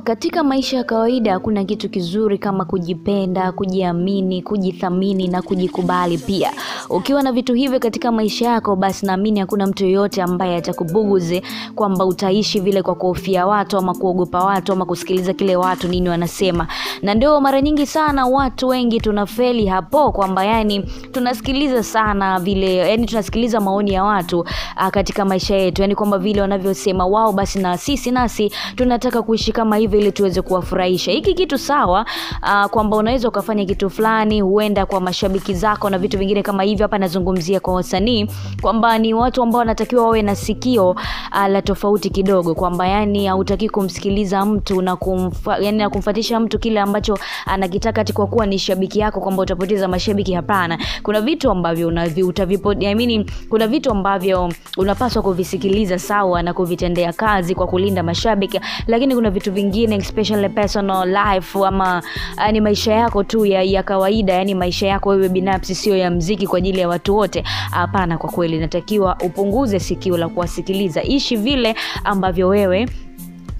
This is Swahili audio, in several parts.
Katika maisha ya kawaida hakuna kitu kizuri kama kujipenda, kujiamini, kujithamini na kujikubali pia. Ukiwa na vitu hivyo katika maisha yako, basi naamini hakuna mtu yoyote ambaye atakubuguze kwamba utaishi vile kwa kuhofia watu ama kuogopa watu ama kusikiliza kile watu nini wanasema. Na ndio mara nyingi sana watu wengi tunafeli hapo kwamba yani tunasikiliza sana vile yani tunasikiliza maoni ya watu uh, katika maisha yetu, yani kwamba vile wanavyosema wao, basi na sisi nasi tunataka kuishi kama hivyo ili tuweze kuwafurahisha. Hiki kitu sawa, uh, kwamba unaweza ukafanya kitu fulani huenda kwa mashabiki zako na vitu vingine kama hivyo. Hapa nazungumzia kwa wasanii kwamba ni watu ambao wanatakiwa wawe na sikio uh, la tofauti kidogo, kwamba yani hautaki kumsikiliza mtu na kumfa, yani na kumfuatisha mtu kile ambacho anakitaka ati kwa kuwa ni shabiki yako, kwamba utapoteza mashabiki. Hapana, kuna vitu ambavyo unavi utavipo, I kuna vitu ambavyo unapaswa kuvisikiliza sawa na kuvitendea kazi kwa kulinda mashabiki, lakini kuna vitu vingine especially personal life ama uh, ni maisha yako tu ya, ya kawaida, yani maisha yako wewe binafsi, sio ya mziki kwa ajili ya watu wote. Hapana, kwa kweli natakiwa upunguze sikio la kuwasikiliza, ishi vile ambavyo wewe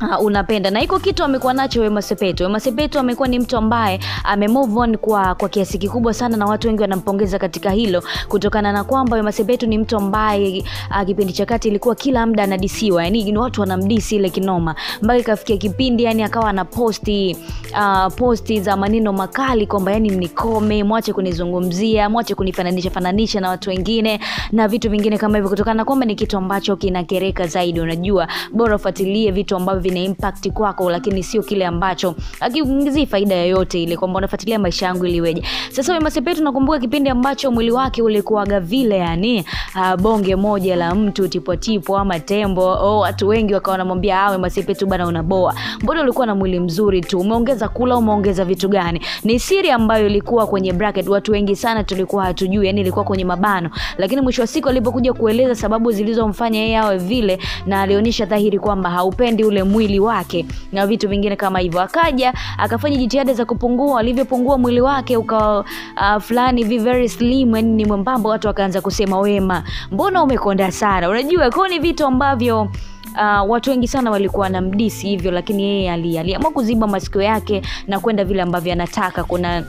Uh, unapenda na iko kitu amekuwa nacho Wema Sepetu. Wema Sepetu amekuwa ni mtu ambaye ame move on kwa kwa kiasi kikubwa sana, na watu wengi wanampongeza katika hilo, kutokana na kwamba Wema Sepetu ni mtu ambaye uh, kipindi cha kati ilikuwa kila muda anadisiwa, yani ni watu wanamdisi ile kinoma, mpaka ikafikia kipindi yani akawa ana posti uh, posti za maneno makali kwamba yani mnikome, mwache kunizungumzia, mwache kunifananisha fananisha na watu wengine na vitu vingine kama hivyo, kutokana na kwamba ni kitu ambacho kinakereka zaidi. Unajua, bora ufuatilie vitu ambavyo vina impact kwako, lakini sio kile ambacho hakiingizii faida yoyote ile, kwamba unafuatilia maisha yangu ili weje. Sasa Wema Sepetu, nakumbuka kipindi ambacho mwili wake ulikuaga vile, yani uh, bonge moja la mtu tipo ama tembo. Oh, watu wengi wakawa wanamwambia awe Wema Sepetu bana, unaboa, mbona ulikuwa na mwili mzuri tu, umeongeza kula, umeongeza vitu gani? Ni siri ambayo ilikuwa kwenye bracket, watu wengi sana tulikuwa hatujui, yani ilikuwa kwenye mabano, lakini mwisho wa siku alipokuja kueleza sababu zilizomfanya yeye awe vile, na alionyesha dhahiri kwamba haupendi ule mwili wake na vitu vingine kama hivyo, akaja akafanya jitihada za kupungua. Alivyopungua mwili wake ukawa uh, fulani vi very slim, yani ni mwembamba, watu wakaanza kusema Wema, mbona umekonda sana? Unajua kwao ni vitu ambavyo uh, watu wengi sana walikuwa na mdisi hivyo, lakini yeye aliamua kuziba masikio yake na kwenda vile ambavyo anataka. kuna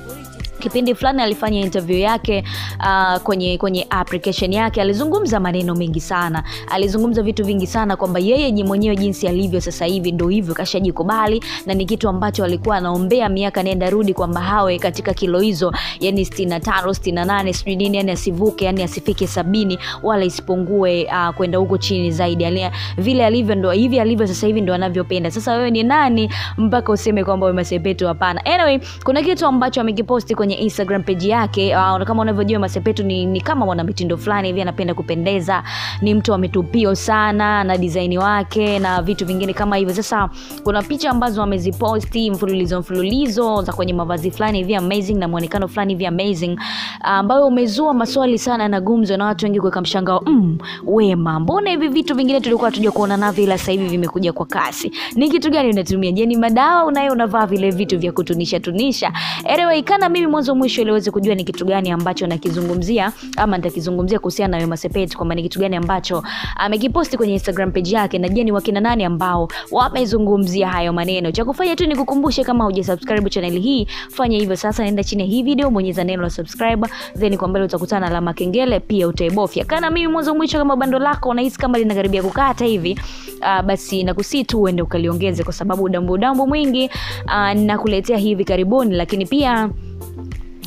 kipindi fulani alifanya interview yake uh, kwenye kwenye application yake, alizungumza maneno mengi sana, alizungumza vitu vingi sana kwamba yeye mwenyewe jinsi alivyo sasa hivi ndo hivyo kashajikubali, na ni kitu ambacho alikuwa anaombea miaka nenda rudi kwamba hawe katika kilo hizo, yani 65 68 sijui nini, yani asivuke, yani asifike sabini wala isipungue uh, kwenda huko chini zaidi, yani vile alivyo ndo hivi alivyo sasa hivi ndo anavyopenda. Sasa wewe ni nani mpaka useme kwamba Wema Sepetu? Hapana. Anyway, kuna kitu ambacho amekiposti kwenye Instagram page yake. Uh, kama unavyojua Masepetu Sepetu ni, ni kama mwanamitindo fulani hivi, anapenda kupendeza, ni mtu wa mitupio sana na design wake na vitu vingine kama hivyo. Sasa kuna picha ambazo ameziposti mfululizo mfululizo za kwenye mavazi fulani hivi amazing na muonekano fulani hivi amazing, ambayo uh, umezua maswali sana na gumzo na watu wengi kuweka mshangao mm, Wema, mbona hivi vitu vingine tulikuwa tuja kuona navyo, ila sasa hivi vimekuja kwa kasi? Ni kitu gani unatumia? Je, ni madawa unayo unavaa vile vitu vya kutunisha tunisha? Anyway, kana mimi mwanzo mwisho ili uweze kujua ni kitu gani ambacho nakizungumzia ama nitakizungumzia kuhusiana na Wema Sepetu kwamba ni kitu gani ambacho amekiposti kwenye Instagram page yake, na je ni wakina nani ambao wamezungumzia hayo maneno. Cha kufanya tu ni kukumbushe, kama hujasubscribe channel hii, fanya hivyo sasa, nenda chini ya hii video, bonyeza neno la subscribe, then kwa mbele utakutana na alama kengele, pia utaibofya. Kana mimi mwanzo mwisho, kama bando lako unahisi kama linakaribia kukata hivi, uh, basi nakusii tu uende ukaliongeze, kwa sababu udambu udambu mwingi uh, nakuletea hivi karibuni, lakini pia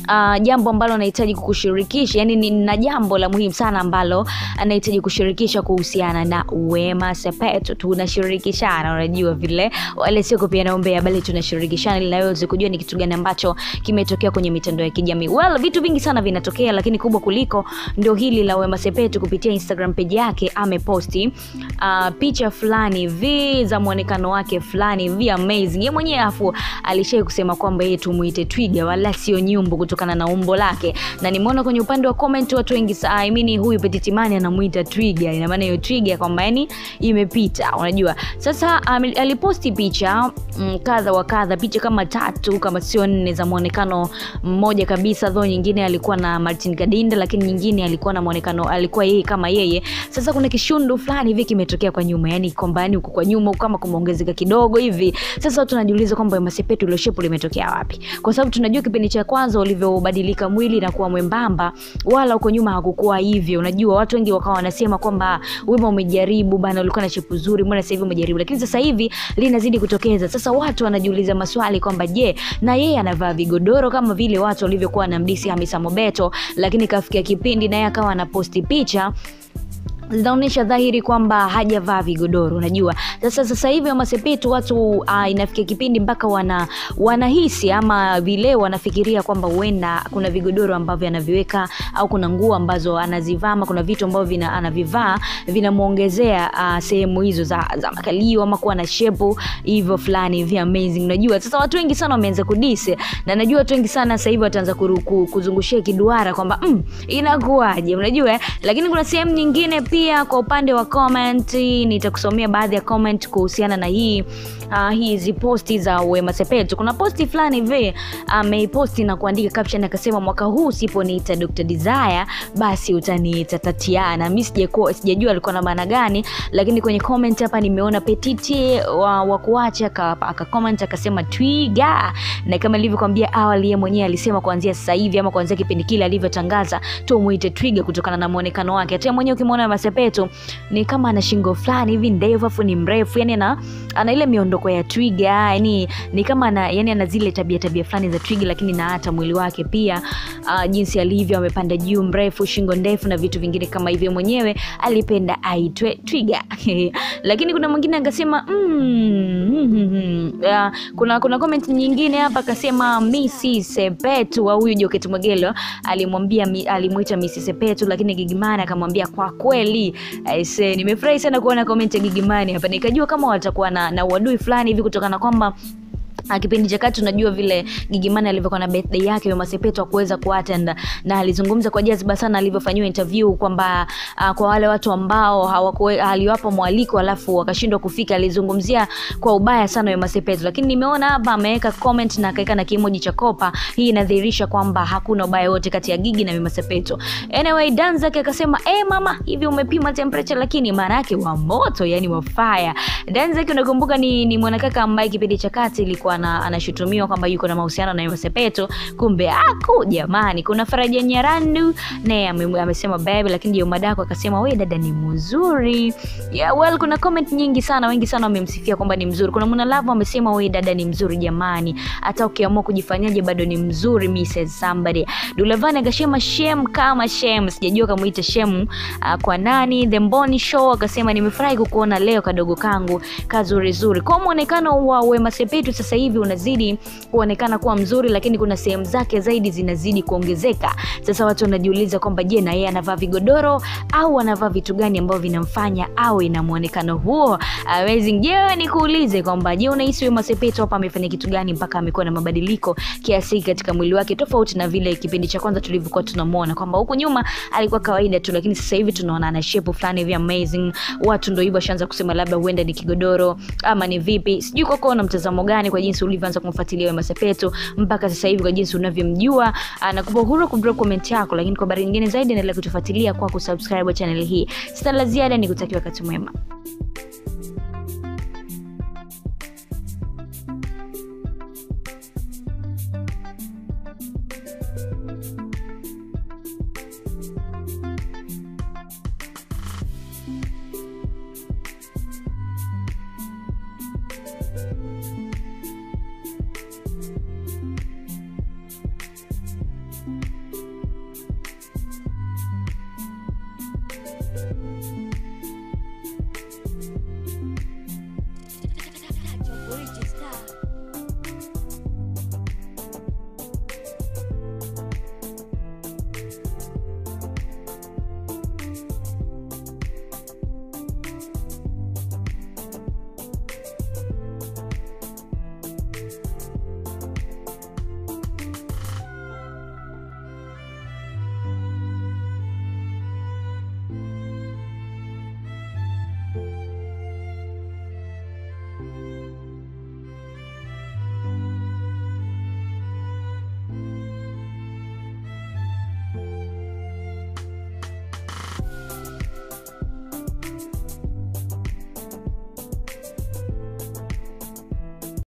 Uh, jambo ambalo anahitaji kukushirikisha yani ni na jambo la muhimu sana ambalo anahitaji kushirikisha kuhusiana na Wema Sepetu. Tunashirikishana, unajua vile, wale sio kupiana naombea bali tunashirikishana ili nawe kujua ni kitu gani ambacho kimetokea kwenye mitandao ya kijamii. Well, vitu vingi sana vinatokea, lakini kubwa kuliko ndio hili la Wema Sepetu kupitia Instagram page yake ameposti uh, picha fulani vi za muonekano wake fulani vi amazing. Yeye mwenyewe afu alishai kusema kwamba yeye tumuite twiga wala sio nyumbu kutoka kutokana na umbo lake, na nimeona kwenye upande wa comment watu wengi sa- I mean, huyu Petitimani anamuita twiga, ina maana hiyo twiga kwamba yani imepita, unajua. Sasa um, aliposti picha mm, kadha wa kadha, picha kama tatu kama sio nne za muonekano mmoja kabisa, though nyingine alikuwa na Martin Kadinda, lakini nyingine alikuwa na muonekano, alikuwa yeye kama yeye. Sasa kuna kishundu fulani hivi kimetokea kwa nyuma, yani kwamba yani huko kwa nyuma kama kumeongezeka kidogo hivi. Sasa watu wanajiuliza kwamba masepetu ile shape limetokea wapi? Kwa sababu tunajua kipindi cha kwanza ulivyobadilika mwili na kuwa mwembamba, wala huko nyuma hakukuwa hivyo. Unajua watu wengi wakawa wanasema kwamba Wema umejaribu bana, ulikuwa na shepu zuri mbona sasa hivi umejaribu? Lakini sasa hivi linazidi kutokeza. Sasa watu wanajiuliza maswali kwamba je, na yeye anavaa vigodoro kama vile watu walivyokuwa na mdisi Hamisa Mobeto, lakini kafikia kipindi naye akawa anaposti picha zinaonyesha dhahiri kwamba hajavaa vigodoro unajua. Sasa sasa hivi wamasepetu watu uh, inafikia kipindi mpaka wana wanahisi ama vile wanafikiria kwamba huenda kuna vigodoro ambavyo anaviweka au kuna nguo ambazo anazivaa ama kuna vitu ambavyo vina, anavivaa vinamwongezea uh, sehemu hizo za, za makalio ama kuwa na shepu hivyo fulani vya amazing unajua. Sasa watu wengi sana wameanza kudise na najua watu wengi sana sasa hivi wataanza kuzungushia kiduara kwamba mm, inakuwaje? Unajua lakini kuna sehemu nyingine pia kwa upande wa comment nitakusomea baadhi ya comment kuhusiana na hii uh, hizi posti za Wema Sepetu. Kuna posti fulani hivi ameiposti uh, na kuandika caption akasema, mwaka huu usiponiita Dr. Desire basi utaniita Tatiana. Mimi sijakuwa sijajua alikuwa na maana gani, lakini kwenye comment hapa nimeona Petite wa, wa kuacha aka comment akasema twiga, na kama nilivyokuambia awali, yeye mwenyewe alisema kuanzia sasa hivi ama kuanzia kipindi kile alivyotangaza tumuite twiga kutokana na muonekano wake. Hata mwenyewe ukimwona Wema Sepetu ni kama ana shingo fulani hivi ndefu, afu ni mrefu, yani ana, ana ile miondoko ya twiga, yani ni kama ana, yani ana zile tabia tabia fulani za twiga, lakini na hata mwili wake pia uh, jinsi alivyo, amepanda juu, mrefu, shingo ndefu na vitu vingine kama hivyo. Mwenyewe alipenda aitwe twiga lakini kuna mwingine akasema mm, mm, mm. Uh, kuna kuna comment nyingine hapa akasema Mrs. Sepetu wa huyu joket Mwegelo alimwambia alimwita Missy Sepetu, lakini Gigimani akamwambia kwa kweli aise, nimefurahi sana kuona comment ya Gigimani hapa, nikajua kama watakuwa na, na uadui fulani hivi kutokana kwamba kipindi cha kati unajua vile Gigimani alivyokuwa na birthday yake Wema Sepetu kuweza kuattend. Na alizungumza kwa jazba sana alivyofanyiwa interview kwamba uh, kwa wale watu ambao aliwapa mwaliko alafu wakashindwa kufika alizungumzia kwa ubaya sana Wema Sepetu. Lakini nimeona hapa ameweka comment na akaweka na kimoji cha kopa. Hii inadhihirisha kwamba hakuna ubaya wote kati ya Gigi na Wema Sepetu. Anyway danzak akasema eh mama hivi umepima temperature lakini maana yake wa moto yani wa fire. Danzak unakumbuka ni, ni mwanakaka ambaye kipindi cha kati ilikuwa na, anashutumiwa kwamba yuko na mahusiano na Wema Sepetu, kumbe aku jamani, kuna Faraja Nyarandu naye amesema babe, lakini Juma Madako akasema we dada ni mzuri. Yeah, well, kuna comment nyingi sana, wengi sana wamemsifia kwamba ni mzuri. Kuna Mwana Love amesema we dada ni mzuri jamani, hata ukiamua kujifanyaje bado ni mzuri Mrs. Somebody. Dulavani akasema shem kama shem, sijajua kamuita shem uh, kwa nani. The Mboni Show akasema nimefurahi kukuona leo kadogo kangu kazuri zuri. Kwa muonekano wa Wema Sepetu sasa hivi unazidi kuonekana kuwa mzuri, lakini kuna sehemu zake zaidi zinazidi kuongezeka. Sasa watu wanajiuliza kwamba je, na yeye anavaa vigodoro au anavaa vitu gani ambavyo vinamfanya awe na muonekano huo amazing. Je, nikuulize kwamba je, unahisi Wema Sepetu hapa amefanya kitu gani mpaka amekuwa na mabadiliko kiasi katika mwili wake, tofauti na vile kipindi cha kwanza tulivyokuwa tunamuona kwamba huku nyuma alikuwa kawaida tu, lakini sasa hivi tunaona ana shape fulani hivi amazing. Watu ndio hivyo washaanza kusema labda huenda ni kigodoro ama ni vipi, sijui kwako na mtazamo gani kwa jinsi ulivyoanza kumfuatilia Wema Sepetu mpaka sasa hivi, kwa jinsi unavyomjua. Ah, Nakupa uhuru wa kudrop comment yako, lakini kwa habari nyingine zaidi endelea kutufuatilia kwa kusubscribe channel hii. Sina la ziada, ni kutakia wakati mwema.